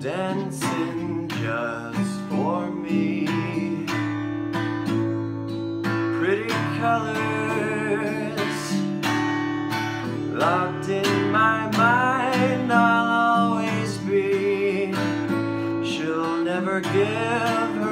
dancing just for me. Pretty colors Locked in my mind I'll always be. She'll never give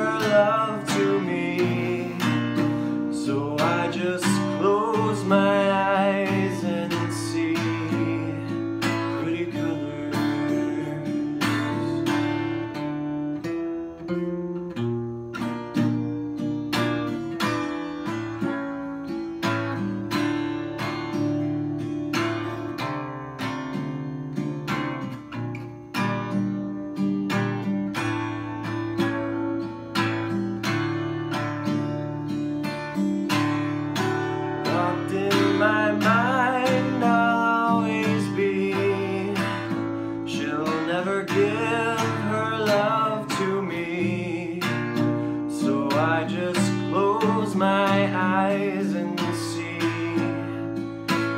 close my eyes and see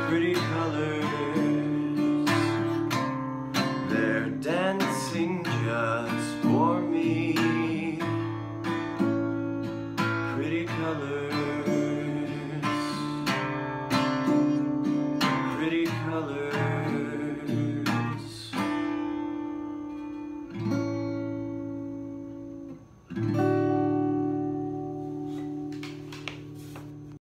pretty colors. They're dancing just for me. Pretty colors. Pretty colors.